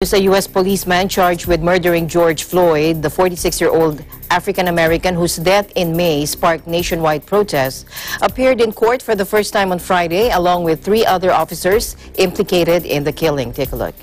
There's a U.S. policeman charged with murdering George Floyd, the 46-year-old African-American whose death in May sparked nationwide protests, appeared in court for the first time on Friday along with three other officers implicated in the killing. Take a look.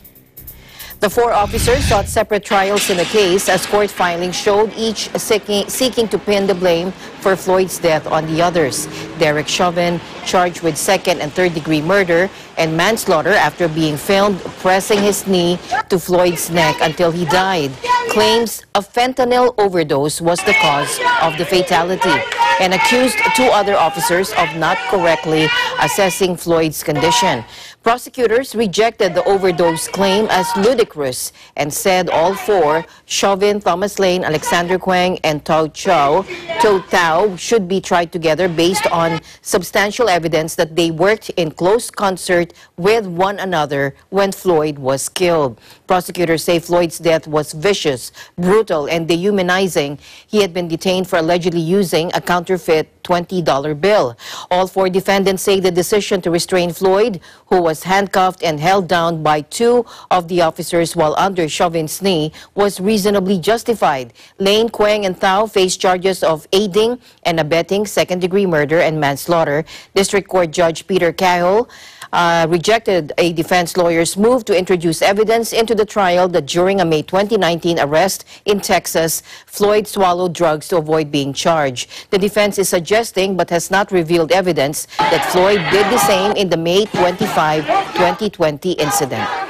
The four officers sought separate trials in the case as court filings showed each seeking, seeking to pin the blame for Floyd's death on the others. Derek Chauvin, charged with second and third degree murder and manslaughter after being filmed pressing his knee to Floyd's neck until he died, claims a fentanyl overdose was the cause of the fatality and accused two other officers of not correctly assessing Floyd's condition. Prosecutors rejected the overdose claim as ludicrous and said all four, Chauvin, Thomas Lane, Alexander Kueng, and Tou Chow, Tou Thao, should be tried together based on substantial evidence that they worked in close concert with one another when Floyd was killed. Prosecutors say Floyd's death was vicious, brutal, and dehumanizing. He had been detained for allegedly using a counterfeit $20 bill. All four defendants say the decision to restrain Floyd, who was handcuffed and held down by two of the officers while under Chauvin's knee, was reasonably justified. Lane, Kueng, and Thao face charges of aiding and abetting second-degree murder and manslaughter. District Court Judge Peter Cahill uh, rejected a defense lawyer's move to introduce evidence into the trial that during a May 2019 arrest in Texas, Floyd swallowed drugs to avoid being charged. The defense is suggesting but has not revealed evidence that Floyd did the same in the May 25, 2020 incident.